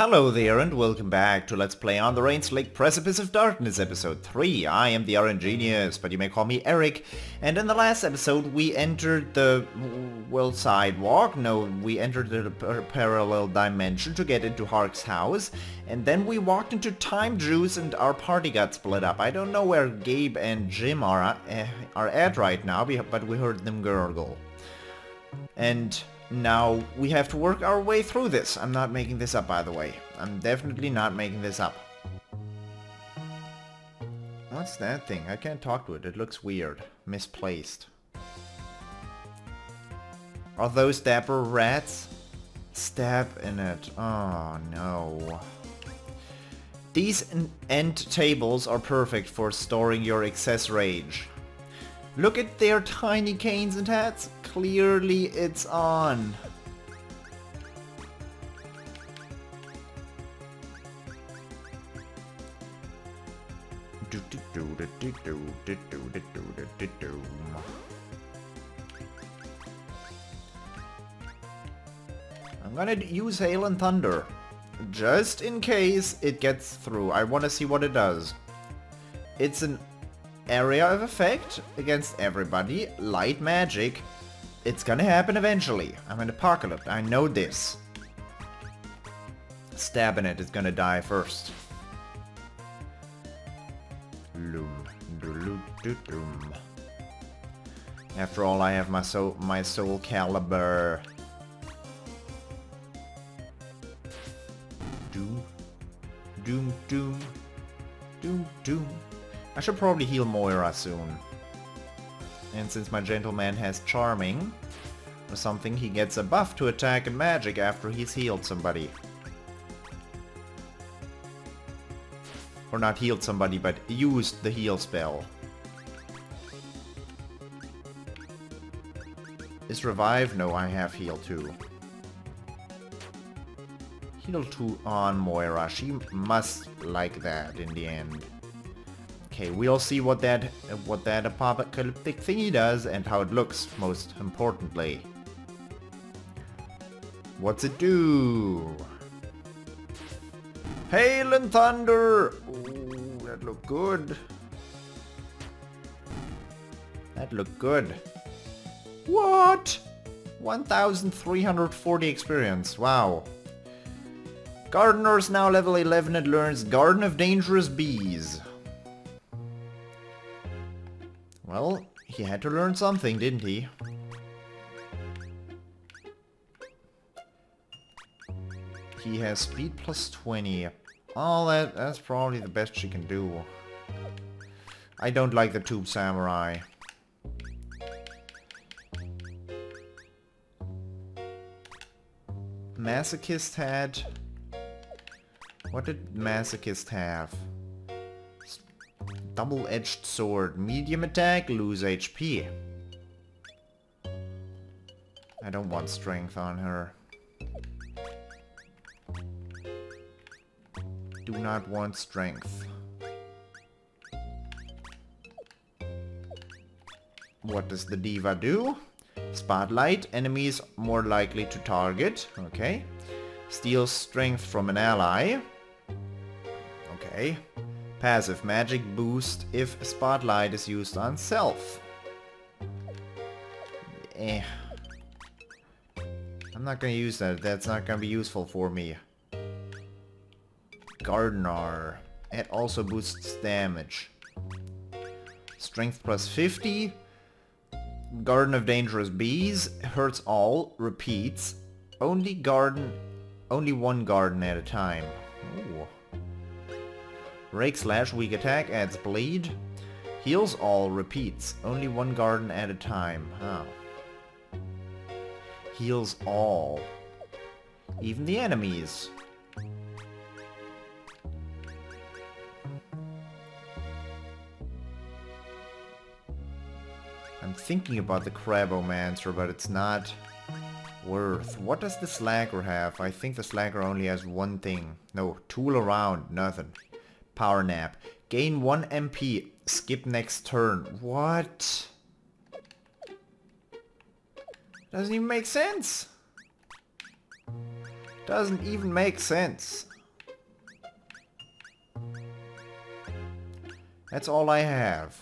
Hello there and welcome back to Let's Play on the Rain-Slick Precipice of Darkness episode 3. I am the RNGenius, but you may call me Eric. And in the last episode we entered the, well, sidewalk. No, we entered the parallel dimension to get into Hark's house. And then we walked into Time Juice and our party got split up. I don't know where Gabe and Jim are, uh, are at right now, but we heard them gurgle. And now we have to work our way through this. I'm not making this up, by the way. I'm definitely hmm. not making this up. What's that thing? I can't talk to it. It looks weird. Misplaced. Are those dapper rats? Stab in it. Oh, no. These end tables are perfect for storing your excess rage. Look at their tiny canes and hats. Clearly it's on. I'm gonna use Hail and Thunder. Just in case it gets through. I want to see what it does. It's an area of effect against everybody. Light magic. It's gonna happen eventually. I'm an apocalypse. I know this. Stabbing it is gonna die first. After all, I have my soul, my Soul Calibur. I should probably heal Moira soon. And since my gentleman has Charming, or something, he gets a buff to attack and magic after he's healed somebody. Or not healed somebody, but used the heal spell. Is revive? No, I have heal too. Heal 2 on Moira. She must like that in the end. Okay, we'll see what that what that apocalyptic thingy does and how it looks, most importantly. What's it do? Hail and thunder! Ooh, that looked good. That looked good. What? 1340 experience, wow. Gardener's now level 11 and learns Garden of Dangerous Bees. Well, he had to learn something, didn't he? He has speed plus 20. Oh, that, that's probably the best she can do. I don't like the Tube Samurai. Masochist had... What did Masochist have? Double-edged sword. Medium attack, lose HP. I don't want strength on her. Do not want strength. What does the diva do? Spotlight. Enemies more likely to target. Okay. Steals strength from an ally. Okay. Passive magic boost if spotlight is used on self. Eh. I'm not gonna use that. That's not gonna be useful for me. Gardener. It also boosts damage. Strength plus 50. Garden of Dangerous Bees. Hurts all. Repeats. Only garden... Only one garden at a time. Ooh. Rake Slash, weak attack, adds bleed. Heals all, repeats. Only one garden at a time. Oh. Heals all. Even the enemies. I'm thinking about the Crabomancer, but it's not worth. What does the Slacker have? I think the Slacker only has one thing. No, tool around, nothing. Power nap. Gain 1 MP. Skip next turn. What? Doesn't even make sense. Doesn't even make sense. That's all I have.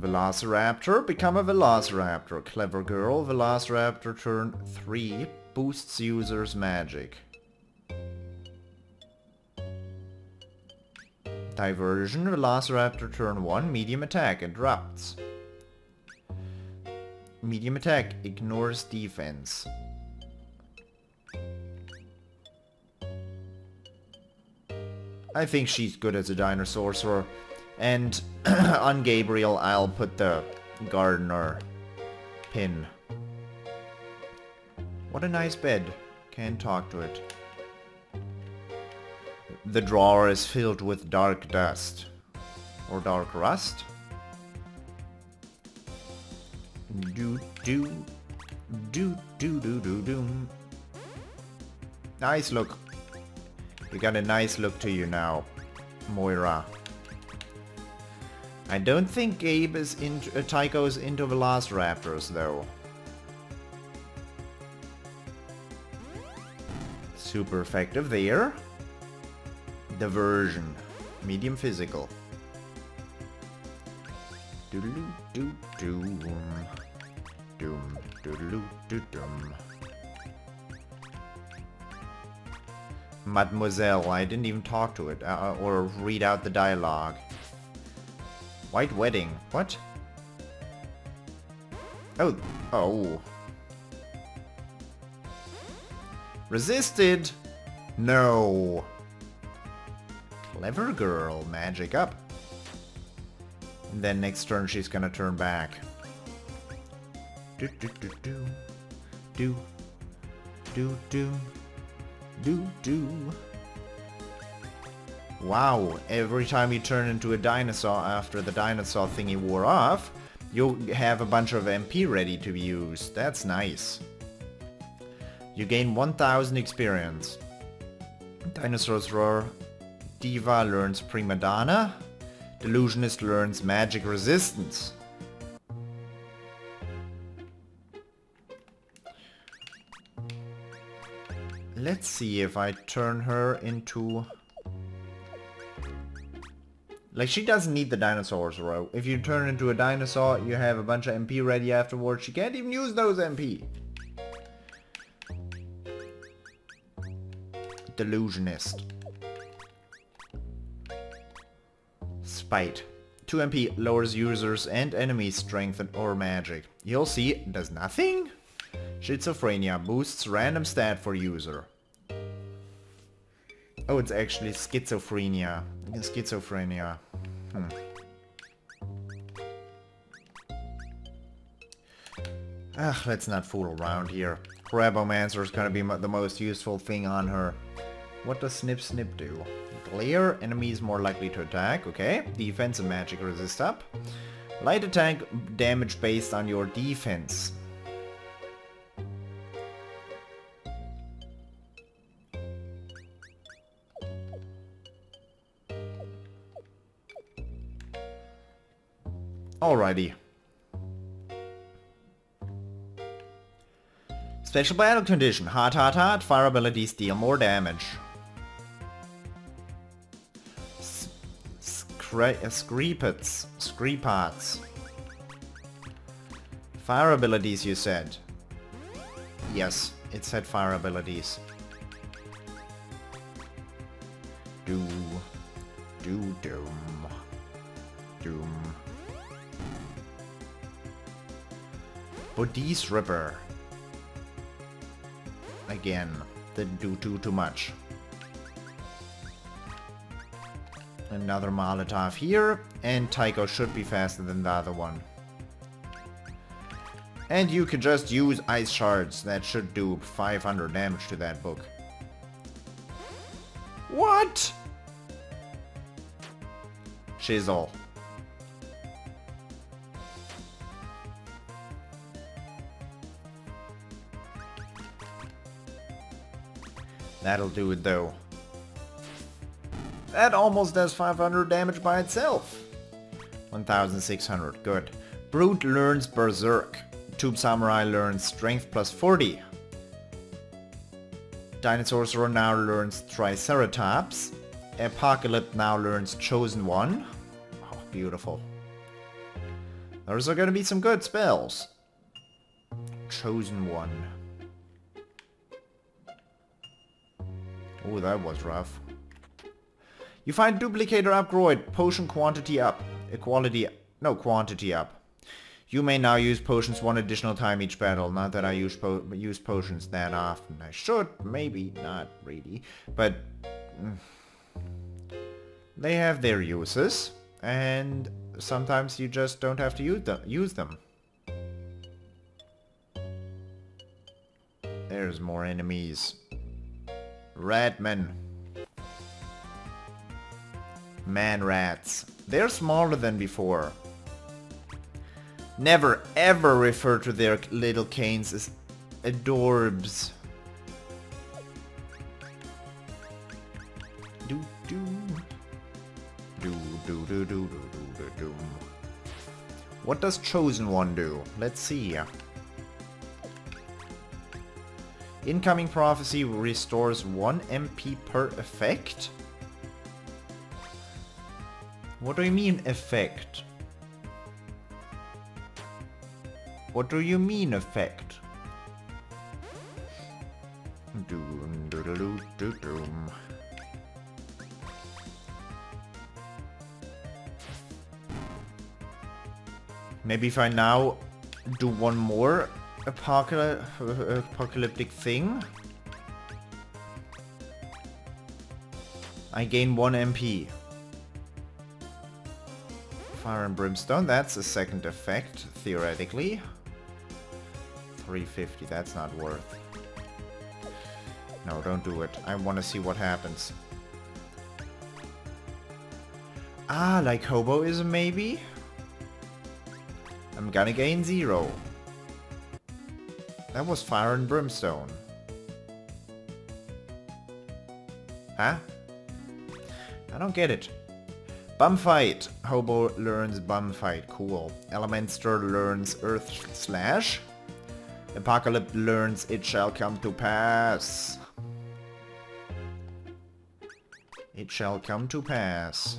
Velociraptor, become a Velociraptor. Clever girl, Velociraptor turn 3, boosts user's magic. Diversion, Velociraptor turn 1, medium attack, interrupts. Medium attack, ignores defense. I think she's good as a dinosaur. And on Gabriel, I'll put the gardener pin. What a nice bed. Can't talk to it. The drawer is filled with dark dust. Or dark rust. Do do do do do do do. Nice look. You got a nice look to you now, Moira. I don't think Gabe is into, uh, Tycho is into Velociraptors though. Super effective there. Diversion. Medium physical. Doodaloo doo doom. Doom doodaloo doo doom. Mademoiselle, I didn't even talk to it uh, or read out the dialogue. White Wedding. What? Oh. Oh. Resisted! No. Clever girl. Magic up. And then next turn she's gonna turn back. Do do do do. Do. Do do. Do do. Wow, every time you turn into a dinosaur after the dinosaur thingy wore off, you have a bunch of MP ready to be used. That's nice. You gain 1000 experience. Dinosaurs roar. Diva learns Prima Donna. Delusionist learns Magic Resistance. Let's see if I turn her into like, she doesn't need the dinosaurs, bro. If you turn into a dinosaur, you have a bunch of MP ready afterwards. She can't even use those MP. Delusionist. Spite. 2 MP lowers users and enemies strength or magic. You'll see, does nothing? Schizophrenia boosts random stat for user. Oh, it's actually schizophrenia. Schizophrenia. Hmm. Ugh, let's not fool around here. Crabomancer is gonna be the most useful thing on her. What does Snip Snip do? Glare, enemies more likely to attack, okay. Defense and magic resist up. Light attack damage based on your defense. Alrighty. Special battle condition. Hot, hot, hot. Fire abilities deal more damage. Screepets. Uh, Screepots. Fire abilities, you said. Yes, it said fire abilities. Do. Do doom. Doom. Bodies Ripper. Again, didn't do too, too much. Another Molotov here, and Tycho should be faster than the other one. And you can just use Ice Shards, that should do 500 damage to that book. What? Chisel. That'll do it though. That almost does 500 damage by itself. 1600, good. Brute learns Berserk. Tube Samurai learns Strength plus 40. Dinosaur now learns Triceratops. Apocalypse now learns Chosen One. Oh, beautiful. Those are gonna be some good spells. Chosen One. Oh, that was rough. You find duplicator upgrade, potion quantity up, equality, no, quantity up. You may now use potions one additional time each battle. Not that I use, po use potions that often. I should, maybe, not really. But mm, they have their uses. And sometimes you just don't have to use them. Use them. There's more enemies. Ratmen. Man rats. They're smaller than before. Never ever refer to their little canes as adorbs. Do do do do do do do do do. What does Chosen One do? Let's see. Incoming Prophecy restores 1 MP per effect? What do you mean effect? What do you mean effect? Doom, doo doom. Maybe if I now do one more apocalyptic thing. I gain 1 MP. Fire and Brimstone, that's a second effect, theoretically. 350, that's not worth. No, don't do it. I want to see what happens. Ah, like Hoboism maybe? I'm gonna gain zero. That was Fire and Brimstone. Huh? I don't get it. Bum Fight. Hobo learns Bum Fight. Cool. Elementor learns Earth Slash. Apocalypse learns It Shall Come to Pass. It shall come to pass.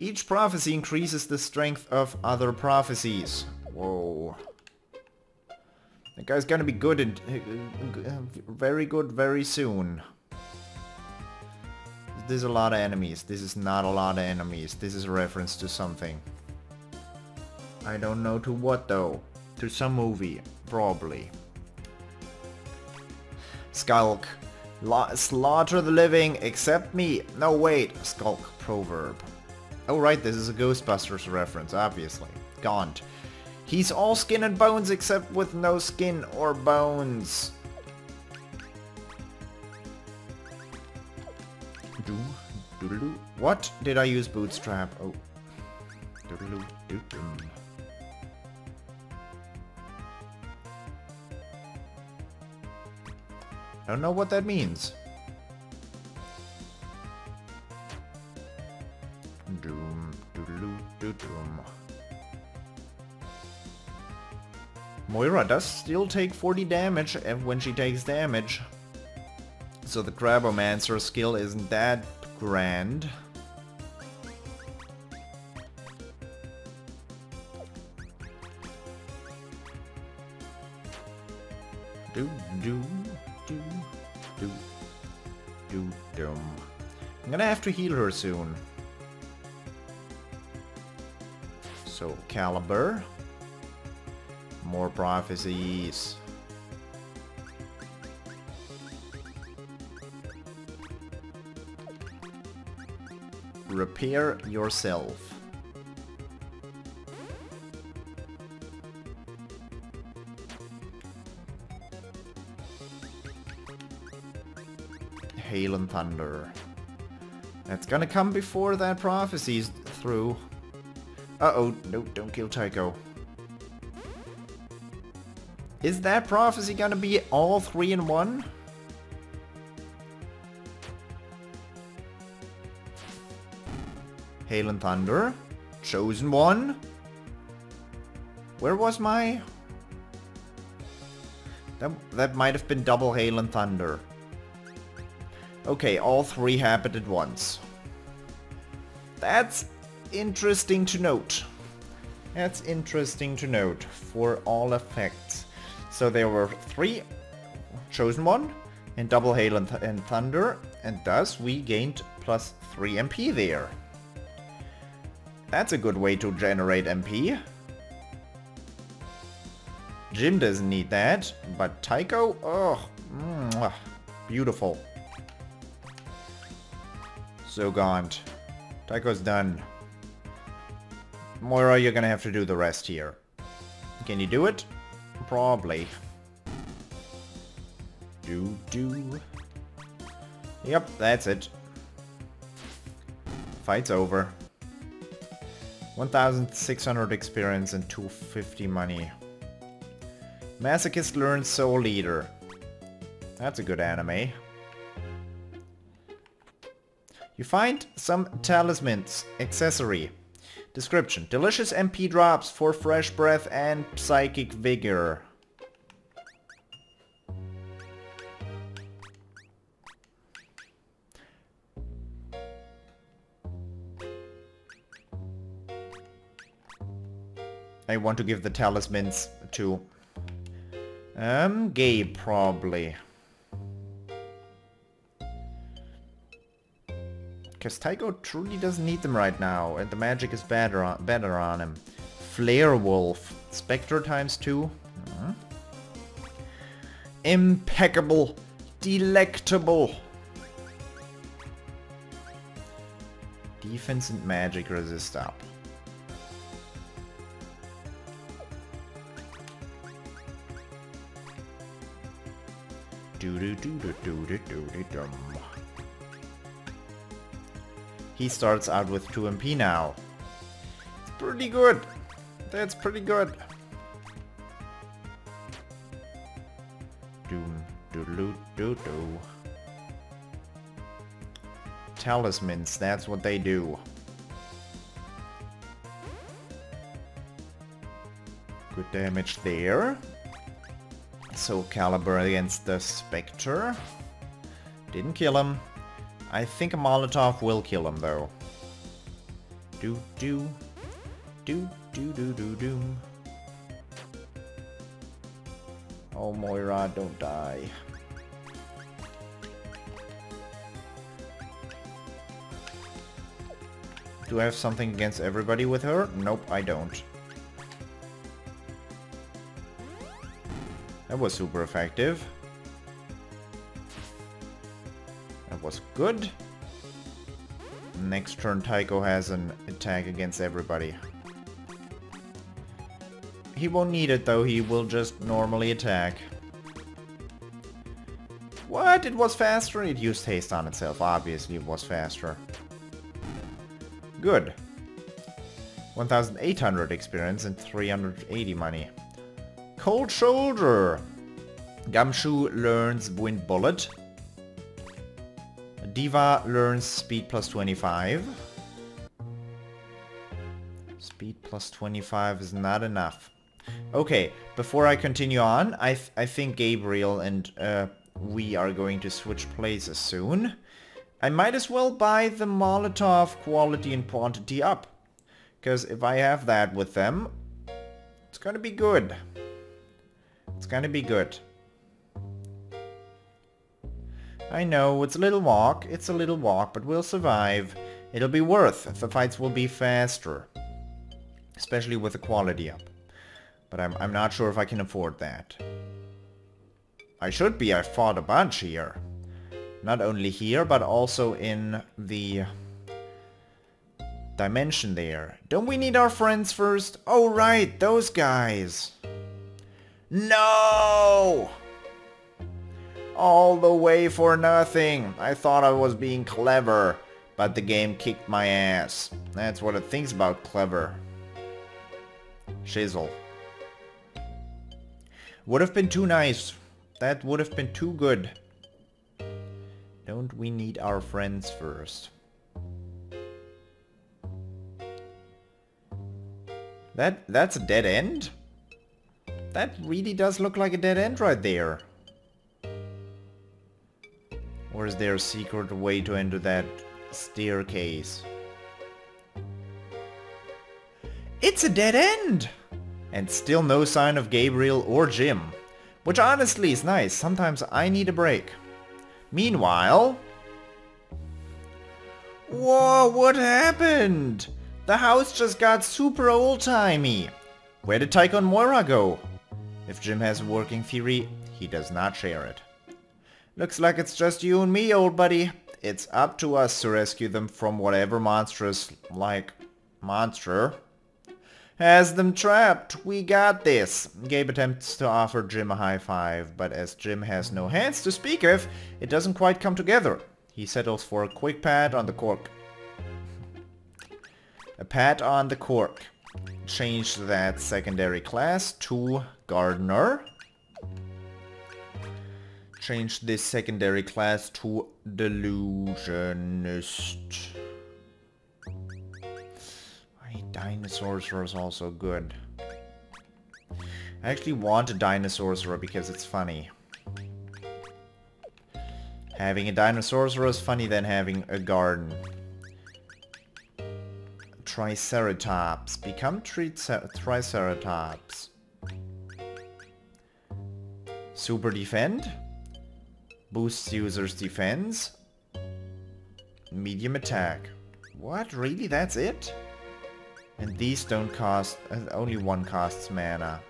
Each prophecy increases the strength of other prophecies. Whoa. Guy's gonna be good and uh, uh, very good very soon. There's a lot of enemies. This is not a lot of enemies. This is a reference to something. I don't know to what though. To some movie, probably. Skulk. La slaughter the living, except me. No, wait. Skulk proverb. Oh right, this is a Ghostbusters reference, obviously. Gaunt. He's all skin and bones except with no skin or bones. Do. What did I use bootstrap? Oh. Don't know what that means. Doom, doodaloo, doom. Moira does still take 40 damage when she takes damage. So the Crabomancer skill isn't that grand. Do do do do do dum. I'm gonna have to heal her soon. So Caliber. More prophecies. Repair yourself. Hail and Thunder. That's gonna come before that prophecy's through. Uh-oh, no, don't kill Tycho. Is that prophecy gonna be all three in one? Hail and Thunder. Chosen one. Where was my... That, that might have been double Hail and Thunder. Okay, all three happened at once. That's interesting to note. That's interesting to note for all effects. So there were three chosen one and double hail and, th and thunder and thus we gained plus 3 MP there. That's a good way to generate MP. Jim doesn't need that, but Tycho, oh, mm, beautiful. So Gaunt. Tycho's done. Moira, you're gonna have to do the rest here. Can you do it? Probably. Do do. Yep, that's it. Fight's over. 1600 experience and 250 money. Masochist learns Soul Eater. That's a good anime. You find some talismans, accessory. Description. Delicious MP drops for fresh breath and psychic vigor. I want to give the talismans to um Gabe probably. Because Tycho truly doesn't need them right now, and the magic is better on, better on him. Flare Wolf. Spectre times 2. Uh -huh. Impeccable. Delectable. Defense and magic resist up. Do do do do do do do do. He starts out with 2 MP now. It's pretty good. That's pretty good. Doom doodaloo doo doo. Talismans, that's what they do. Good damage there. So Calibur against the Spectre. Didn't kill him. I think a Molotov will kill him though. Do do do do do do do. Oh Moira, don't die. Do I have something against everybody with her? Nope, I don't. That was super effective. Was good. Next turn Tycho has an attack against everybody. He won't need it though, he will just normally attack. What? It was faster? It used haste on itself. Obviously it was faster. Good. 1800 experience and 380 money. Cold Shoulder. Gumshoe learns Wind Bullet. Diva learns speed plus 25. Speed plus 25 is not enough. Okay, before I continue on, I, th I think Gabriel and uh, we are going to switch places soon. I might as well buy the Molotov quality and quantity up. Because if I have that with them, it's gonna be good. It's gonna be good. I know, it's a little walk, it's a little walk, but we'll survive. It'll be worth, the fights will be faster. Especially with the quality up. But I'm, I'm not sure if I can afford that. I should be, I fought a bunch here. Not only here, but also in the dimension there. Don't we need our friends first? Oh right, those guys. No! All the way for nothing. I thought I was being clever, but the game kicked my ass. That's what it thinks about clever. Shizzle. Would have been too nice. That would have been too good. Don't we need our friends first? That That's a dead end? That really does look like a dead end right there. Or is there a secret way to enter that staircase? It's a dead end! And still no sign of Gabriel or Jim. Which honestly is nice. Sometimes I need a break. Meanwhile... Whoa, what happened? The house just got super old-timey. Where did Tycho Moira go? If Jim has a working theory, he does not share it. Looks like it's just you and me, old buddy. It's up to us to rescue them from whatever monstrous, like, monster has them trapped. We got this. Gabe attempts to offer Jim a high five, but as Jim has no hands to speak of, it doesn't quite come together. He settles for a quick pat on the cork. A pat on the cork. Change that secondary class to Gardener. Change this secondary class to Delusionist. Why dinosaurs is also good. I actually want a Dinosaur because it's funny. Having a Dinosaur is funny than having a garden. Triceratops. Become Triceratops. Super Defend. Boosts user's defense. Medium attack. What? Really? That's it? And these don't cost... Uh, only one costs mana.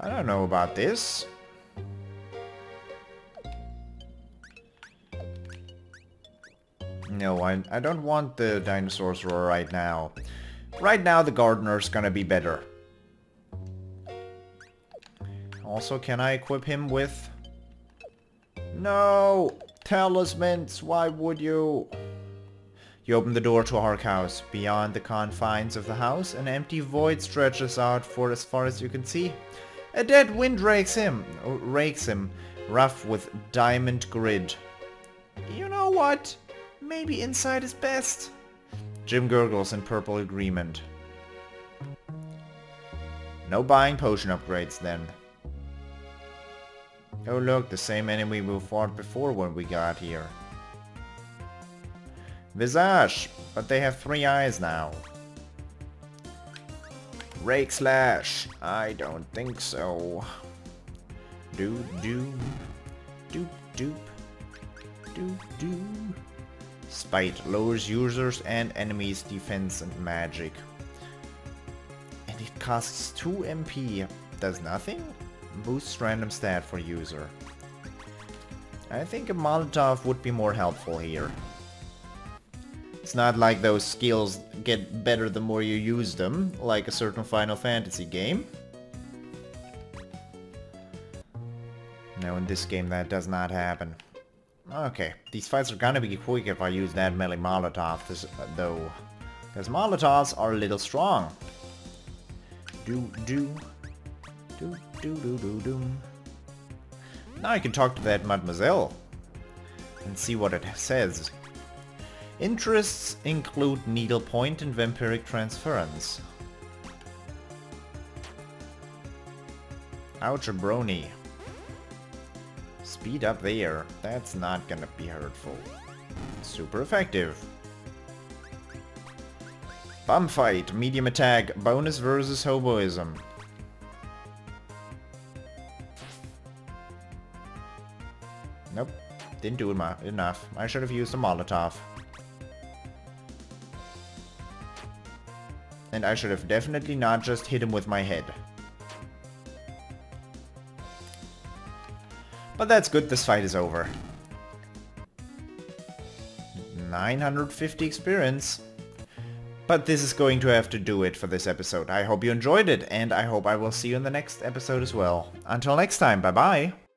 I don't know about this. No, I, I don't want the dinosaurs roar right now. Right now the gardener's gonna be better. Also, can I equip him with... No! Talismans, why would you? You open the door to Hark House. Beyond the confines of the house, an empty void stretches out for as far as you can see. A dead wind rakes him, rakes him, rough with diamond grid. You know what? Maybe inside is best. Jim gurgles in purple agreement. No buying potion upgrades then. Oh look, the same enemy we fought before when we got here. Visage! But they have three eyes now. Rake Slash! I don't think so. Do do do do do do. Spite lowers users and enemies defense and magic. And it costs 2 MP. Does nothing? Boosts random stat for user. I think a Molotov would be more helpful here. It's not like those skills get better the more you use them, like a certain Final Fantasy game. No, in this game that does not happen. Okay, these fights are gonna be quick if I use that melee Molotov, this, uh, though. Because Molotovs are a little strong. Do, do, do, Now I can talk to that mademoiselle and see what it says. Interests include needlepoint and vampiric transference. Ouch, a brony. Speed up there. That's not gonna be hurtful. Super effective. Bum fight, medium attack, bonus versus hoboism. Didn't do enough. I should have used a Molotov. And I should have definitely not just hit him with my head. But that's good, this fight is over. 950 experience. But this is going to have to do it for this episode. I hope you enjoyed it, and I hope I will see you in the next episode as well. Until next time, bye bye!